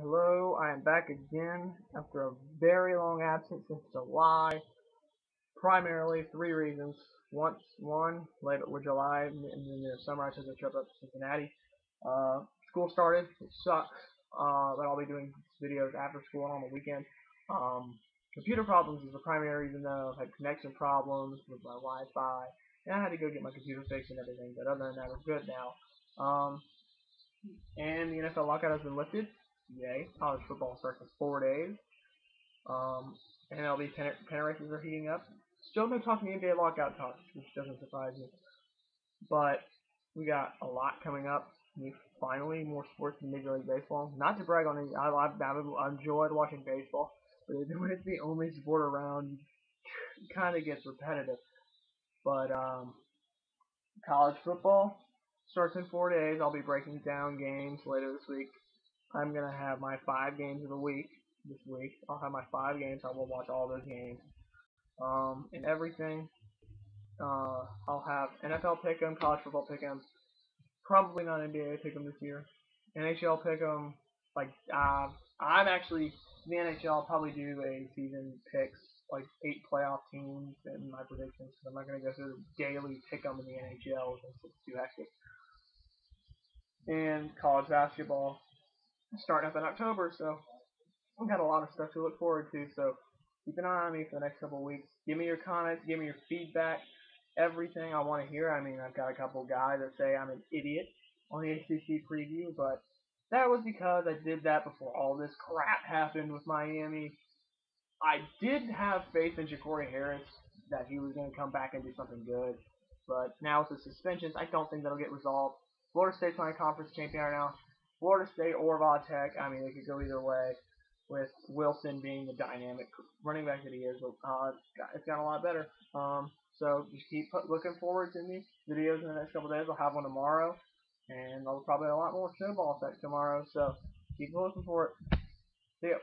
Hello, I am back again after a very long absence since July. Primarily three reasons. Once, one, later with July, and then the summer I took a trip up to Cincinnati. Uh, school started, it sucks, uh, but I'll be doing videos after school and on the weekend. Um, computer problems is the primary reason though. I've had connection problems with my Wi-Fi, and I had to go get my computer fixed and everything, but other than that, we're good now. Um, and the NFL lockout has been lifted. Yay. College football starts in four days. Um, MLB pennant, pennant races are heating up. Still no talking NBA lockout talks, which doesn't surprise me. But we got a lot coming up. Finally, more sports in Major League Baseball. Not to brag on it, I, I've, I've enjoyed watching baseball, but when it's the only sport around, kind of gets repetitive. But um, college football starts in four days. I'll be breaking down games later this week. I'm gonna have my five games of the week this week. I'll have my five games. I will watch all those games. Um, and everything. Uh, I'll have NFL pick'em, college football pick'em. Probably not NBA pick'em this year. NHL pick'em. Like uh, I'm actually the NHL. I'll probably do a season picks like eight playoff teams and my predictions. I'm not gonna go through the daily pick'em in the NHL. It's too hectic. And college basketball starting up in October, so we got a lot of stuff to look forward to. So keep an eye on me for the next couple weeks. Give me your comments, give me your feedback, everything I want to hear. I mean, I've got a couple guys that say I'm an idiot on the ACC preview, but that was because I did that before all this crap happened with Miami. I did have faith in Jacory Harris that he was going to come back and do something good, but now with the suspensions, I don't think that'll get resolved. Florida State's my conference champion right now. Florida State or Tech, I mean, it could go either way. With Wilson being the dynamic running back that he is, uh, it's got a lot better. Um, so just keep looking forward to me videos in the next couple days. I'll have one tomorrow, and I'll probably a lot more snowball effect tomorrow. So keep looking for it. See ya.